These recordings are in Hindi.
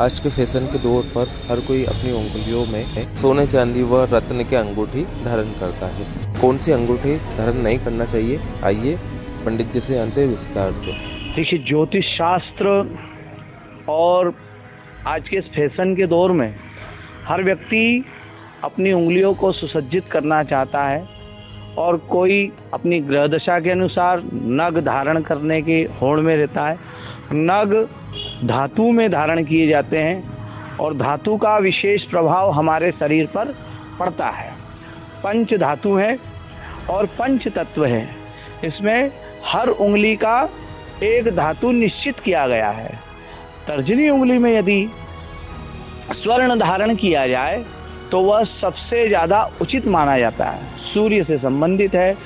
आज के फ़ैशन के दौर पर हर कोई अपनी उंगलियों में सोने चांदी व रत्न के अंगूठी धारण करता है। कौन सी अंगूठी धारण नहीं करना चाहिए? आइए, पंडित जी से अंत विस्तार से। देखिए, ज्योतिष शास्त्र और आज के इस फ़ैशन के दौर में हर व्यक्ति अपनी उंगलियों को सुसज्जित करना चाहता है और कोई अपनी ग्रह दशा के अनुसार नग धारण करने के होड़ में रहता है। नग धातु में धारण किए जाते हैं और धातु का विशेष प्रभाव हमारे शरीर पर पड़ता है। पंच धातु है और पंच तत्व है। इसमें हर उंगली का एक धातु निश्चित किया गया है। तर्जनी उंगली में यदि स्वर्ण धारण किया जाए तो वह सबसे ज़्यादा उचित माना जाता है। सूर्य से संबंधित है,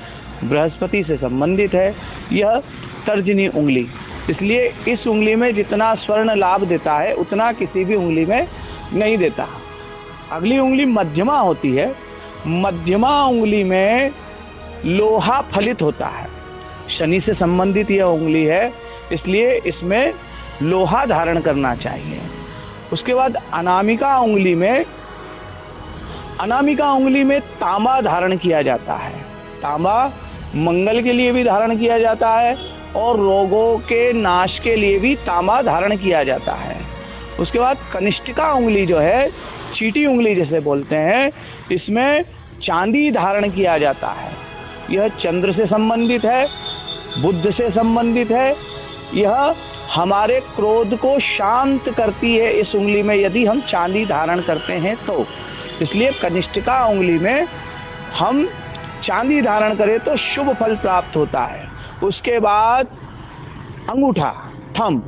बृहस्पति से संबंधित है, यह तर्जनी उंगली। इसलिए इस उंगली में जितना स्वर्ण लाभ देता है, उतना किसी भी उंगली में नहीं देता। अगली उंगली मध्यमा होती है। मध्यमा उंगली में लोहा फलित होता है। शनि से संबंधित यह उंगली है, इसलिए इसमें लोहा धारण करना चाहिए। उसके बाद अनामिका उंगली में, अनामिका उंगली में तांबा धारण किया जाता है। तांबा मंगल के लिए भी धारण किया जाता है। और रोगों के नाश के लिए भी तांबा धारण किया जाता है। उसके बाद कनिष्ठिका उंगली जो है, चीटी उंगली जैसे बोलते हैं, इसमें चांदी धारण किया जाता है। यह चंद्र से संबंधित है, बुद्ध से संबंधित है। यह हमारे क्रोध को शांत करती है इस उंगली में, यदि हम चांदी धारण करते हैं तो। इसलिए कनिष्ठिका उंगली में हम चांदी धारण करें तो शुभ फल प्राप्त होता है। उसके बाद अंगूठा थम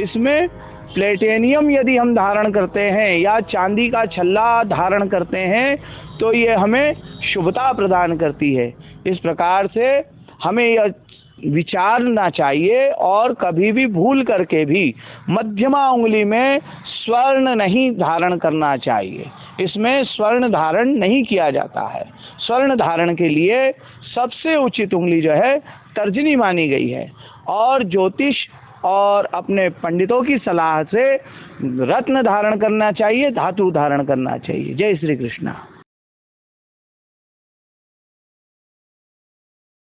इसमें प्लेटेनियम यदि हम धारण करते हैं या चांदी का छल्ला धारण करते हैं तो ये हमें शुभता प्रदान करती है। इस प्रकार से हमें यह विचारना चाहिए और कभी भी भूल करके भी मध्यमा उंगली में स्वर्ण नहीं धारण करना चाहिए। इसमें स्वर्ण धारण नहीं किया जाता है। स्वर्ण धारण के लिए सबसे उचित उंगली जो है, तर्जनी मानी गई है। और ज्योतिष और अपने पंडितों की सलाह से रत्न धारण करना चाहिए, धातु धारण करना चाहिए। जय श्री कृष्णा।